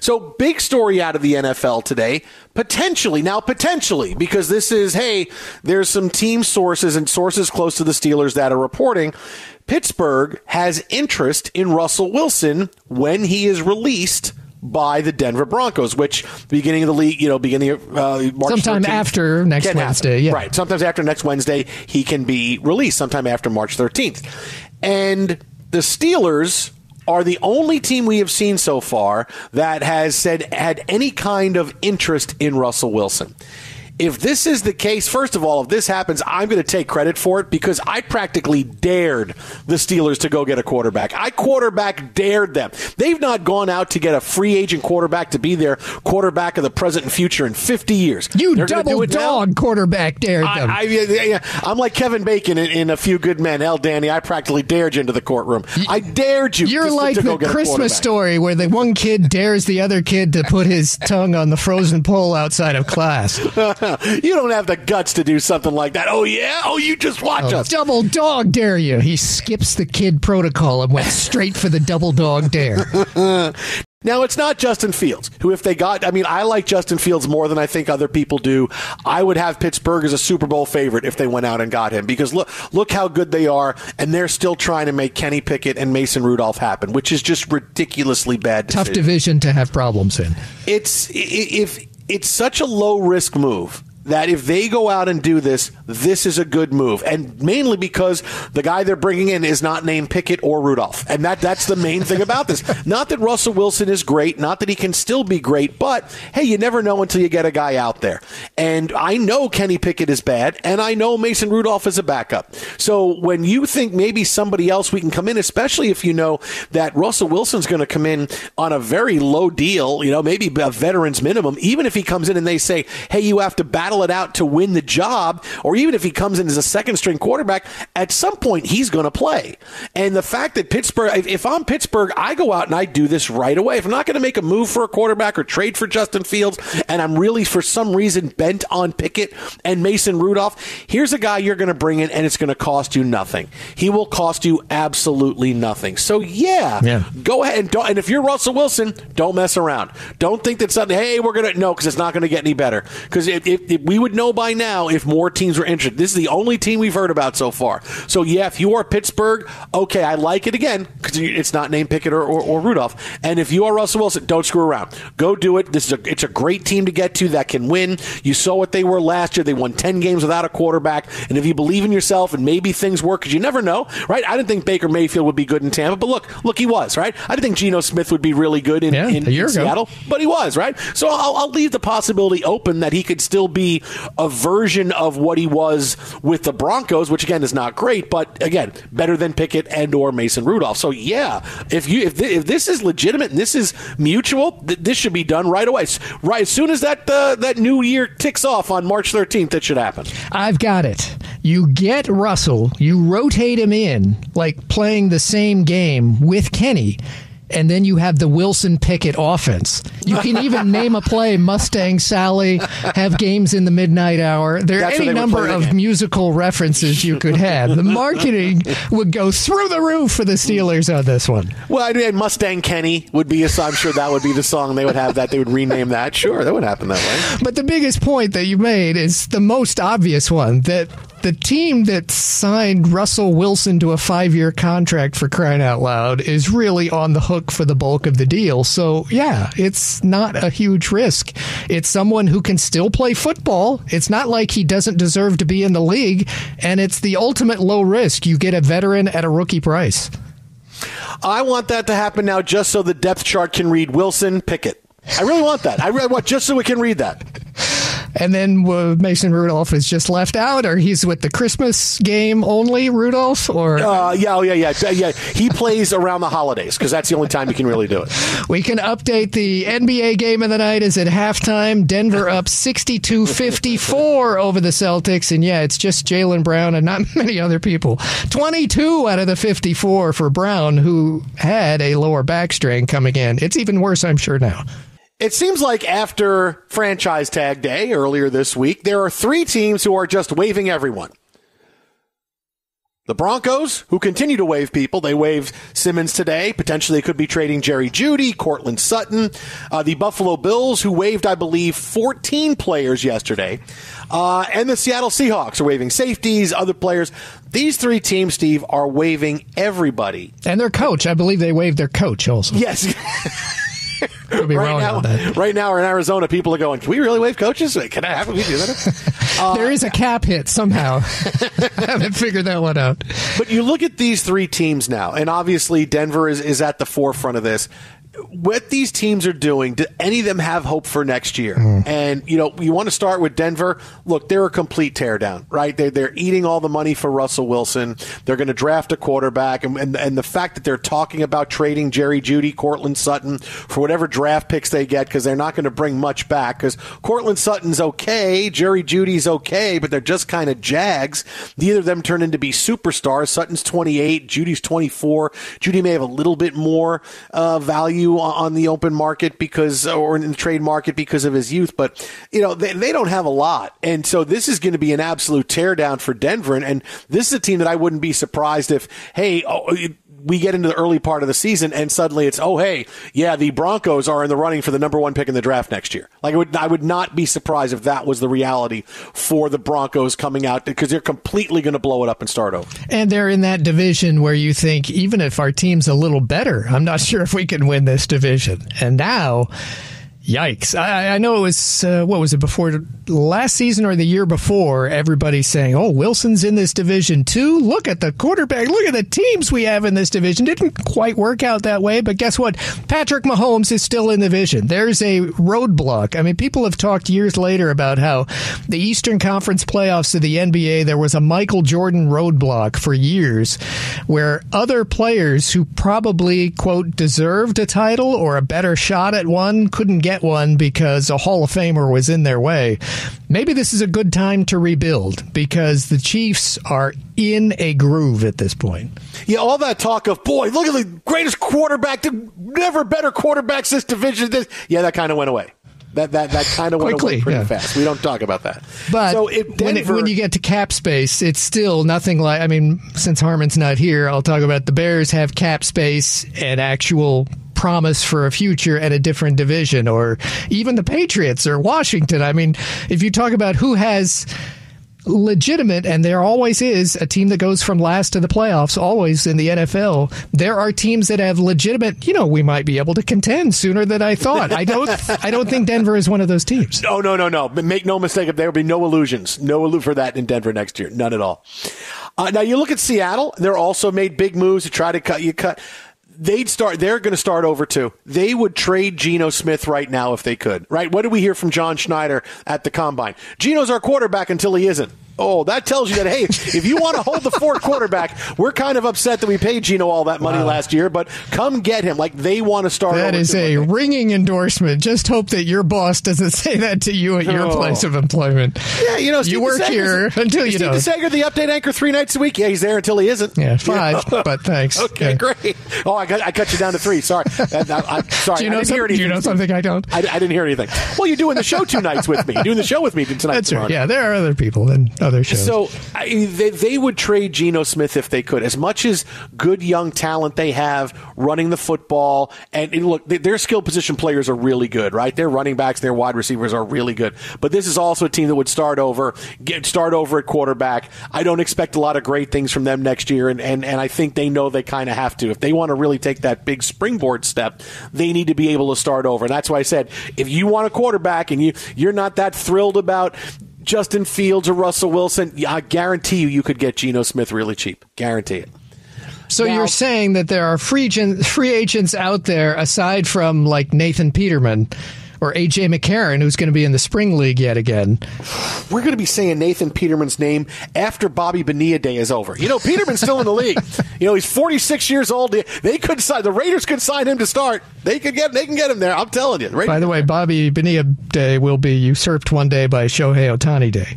So, big story out of the NFL today. Potentially, now potentially, because this is, hey, there's some team sources and sources close to the Steelers that are reporting Pittsburgh has interest in Russell Wilson when he is released by the Denver Broncos, which beginning of the league, you know, beginning of uh, March sometime 13th, after next Wednesday, happen. yeah, right. Sometimes after next Wednesday, he can be released. Sometime after March 13th, and the Steelers are the only team we have seen so far that has said had any kind of interest in Russell Wilson if this is the case, first of all, if this happens, I'm going to take credit for it because I practically dared the Steelers to go get a quarterback. I quarterback dared them. They've not gone out to get a free agent quarterback to be their quarterback of the present and future in 50 years. You They're double dog now. quarterback dared them. I, am like Kevin Bacon in, in, A Few Good Men. Hell, Danny, I practically dared you into the courtrum. I dared you. You're to, like to the Christmas story where the one kid dares the other kid to put his tongue on the frozen pole outside of class. you don't have the guts to do something like that. Oh yeah. Oh, you just watch oh, us. Double dog dare you? He skips the kid protocol and went straight for the double dog dare. Now, it's not Justin Fields, who, if they got, I mean, I like Justin Fields more than I think other people do. I would have Pittsburgh as a Super Bowl favorite if they went out and got him because look, look how good they are, and they're still trying to make Kenny Pickett and Mason Rudolph happen, which is just ridiculously bad. Decision. Tough division to have problems in. It's if it's such a low risk move that if they go out and do this, this is a good move, and mainly because the guy they're bringing in is not named Pickett or Rudolph, and that that's the main thing about this. Not that Russell Wilson is great, not that he can still be great, but hey, you never know until you get a guy out there. And I know Kenny Pickett is bad, and I know Mason Rudolph is a backup. So when you think maybe somebody else we can come in, especially if you know that Russell Wilson's going to come in on a very low deal, you know, maybe a veteran's minimum, even if he comes in and they say, hey, you have to battle battle it out to win the job, or even if he comes in as a second string quarterback, at some point he's going to play. And the fact that Pittsburgh, if I'm Pittsburgh, I go out and I do this right away. If I'm not going to make a move for a quarterback or trade for Justin Fields, and I'm really for some reason bent on Pickett and Mason Rudolph, here's a guy you're going to bring in and it's going to cost you nothing. He will cost you absolutely nothing. So yeah, yeah. go ahead and don't. And if you're Russell Wilson, don't mess around. Don't think that something. Hey, we're gonna no, because it's not going to get any better. Because if, if, if we would know by now if more teams were interested. This is the only team we've heard about so far. So, yeah, if you are Pittsburgh, okay, I like it again because it's not named Pickett or, or, or, Rudolph. And if you are Russell Wilson, don't screw around. Go do it. This is a, it's a great team to get to that can win. You saw what they were last year. They won 10 games without a quarterback. And if you believe in yourself and maybe things work, because you never know, right? I didn't think Baker Mayfield would be good in Tampa, but look, look, he was, right? I didn't think Geno Smith would be really good in, yeah, in, in Seattle, but he was, right? So I'll, I'll leave the possibility open that he could still be a version of what he was with the Broncos, which again is not great, but again better than Pickett and or Mason Rudolph. So yeah, if you if, th- if this is legitimate and this is mutual, th- this should be done right away. Right as soon as that uh, that new year ticks off on March 13th, it should happen. I've got it. You get Russell, you rotate him in like playing the same game with Kenny and then you have the Wilson Pickett offense. You can even name a play Mustang Sally, have games in the midnight hour. There are any number of musical references you could have. The marketing would go through the roof for the Steelers on this one. Well, I mean, Mustang Kenny would be a song. I'm sure that would be the song they would have that. They would rename that. Sure, that would happen that way. But the biggest point that you made is the most obvious one that the team that signed Russell Wilson to a five year contract for crying out loud is really on the hook for the bulk of the deal. So, yeah, it's not a huge risk. It's someone who can still play football. It's not like he doesn't deserve to be in the league. And it's the ultimate low risk. You get a veteran at a rookie price. I want that to happen now just so the depth chart can read Wilson Pickett. I really want that. I really want just so we can read that and then uh, Mason Rudolph is just left out, or he's with the Christmas game only, Rudolph, or uh, yeah, oh, yeah, yeah, yeah. He plays around the holidays because that's the only time you can really do it. We can update the NBA game of the night is at halftime. Denver up 62-54 over the Celtics, and yeah, it's just Jaylen Brown and not many other people. 22 out of the 54 for Brown, who had a lower back strain coming in. It's even worse, I'm sure now. It seems like after franchise tag day earlier this week, there are three teams who are just waiving everyone. The Broncos, who continue to waive people, they waived Simmons today. Potentially, they could be trading Jerry Jeudy, Courtland Sutton. Uh, the Buffalo Bills, who waived, I believe, 14 players yesterday. Uh, and the Seattle Seahawks are waiving safeties, other players. These three teams, Steve, are waiving everybody. And their coach, I believe they waived their coach also. Yes. Could be right wrong now, that. right now, in Arizona, people are going, Can we really waive coaches? Can I have we do that? Uh, there is a cap hit somehow. I haven't figured that one out. But you look at these three teams now, and obviously Denver is, is at the forefront of this. What these teams are doing, do any of them have hope for next year? And, you know, you want to start with Denver. Look, they're a complete teardown, right? They're, they're eating all the money for Russell Wilson. They're going to draft a quarterback. And, and, and the fact that they're talking about trading Jerry Jeudy, Courtland Sutton for whatever draft picks they get because they're not going to bring much back because Courtland Sutton's okay, Jerry Jeudy's okay, but they're just kind of jags. Neither of them turn into be superstars. Sutton's 28, Jeudy's 24. Jeudy may have a little bit more uh, value on- on the open market because, or in the trade market because of his youth, but you know they, they don't have a lot, and so this is going to be an absolute teardown for Denver, and, and this is a team that I wouldn't be surprised if, hey. Oh, we get into the early part of the season and suddenly it's oh hey yeah the Broncos are in the running for the number one pick in the draft next year like I would I would not be surprised if that was the reality for the Broncos coming out because they're completely going to blow it up and start over And they're in that division where you think, even if our team's a little better, I'm not sure if we can win this division. And now, yikes. I, I know it was, uh, what was it, before last season or the year before, everybody's saying, oh, Wilson's in this division too. Look at the quarterback. Look at the teams we have in this division. Didn't quite work out that way, but guess what? Patrick Mahomes is still in the division. There's a roadblock. I mean, people have talked years later about how the Eastern Conference playoffs of the NBA, there was a Michael Jordan roadblock for years where other players who probably, quote, deserved a title or a better shot at one couldn't get one because a Hall of Famer was in their way. Maybe this is a good time to rebuild because the Chiefs are in a groove at this point. yeah all that talk of boy look at the greatest quarterback the never better quarterbacks this division this yeah that kind of went away that that that kind of went Quickly, away pretty yeah. fast we don't talk about that But so if when, it, when you get to cap space, it's still nothing like. I mean, since Harmon's not here, I'll talk about the Bears have cap space and actual promise for a future at a different division, or even the Patriots or Washington. I mean, if you talk about who has legitimate, and there always is a team that goes from last to the playoffs, always in the NFL. There are teams that have legitimate. You know, we might be able to contend sooner than I thought. I don't. I don't think Denver is one of those teams. No, no, no, no. Make no mistake, there will be no illusions. No illusion for that in Denver next year. None at all. Uh, now you look at Seattle. They're also made big moves to try to cut you cut. They'd start. They're going to start over too. They would trade Geno Smith right now if they could. Right? What did we hear from John Schneider at the combine? Geno's our quarterback until he isn't. Oh, that tells you that hey, if you want to hold the fourth quarterback, we're kind of upset that we paid Geno all that money last year, but come get him. Like they want to start. That is a ringing endorsement. Just hope that your boss doesn't say that to you at your place of employment. Yeah, you know, Steve you work DeSager's- here until you Steve don't. DeSager, the update anchor, three nights a week. Yeah, he's there until he isn't. Yeah, five, You know? but thanks. Okay, Yeah. great. Oh, I got I cut you down to three. Sorry, I, I, sorry. Do you know, didn't some- hear do you know something I don't? I, I didn't hear anything. Well, you're doing the show two nights with me. You're doing the show with me tonight. That's tomorrow right. Yeah, there are other people in other shows. so I, they, they would trade Geno Smith if they could. As much as good young talent they have running the football, and, and look, th- their skill position players are really good, right? Their running backs, their wide receivers are really good. But this is also a team that would start over, get start over at quarterback. I don't expect a lot of great things from them next year, and, and, and I think they know they kind of have to. If they want to really take that big springboard step, they need to be able to start over. And that's why I said, if you want a quarterback and you you're not that thrilled about Justin Fields or Russell Wilson, I guarantee you, you could get Geno Smith really cheap. Guarantee it. So Now- you're saying that there are free agent, free agents out there aside from like Nathan Peterman or AJ McCarron, who's going to be in the spring league yet again. We're going to be saying Nathan Peterman's name after Bobby Bonilla Day is over. You know, Peterman's still in the league. You know, he's 46 years old. They could sign the Raiders could sign him to start. They could get they can get him there. I'm telling you. By the way, Bobby Bonilla Day will be usurped one day by Shohei Ohtani Day.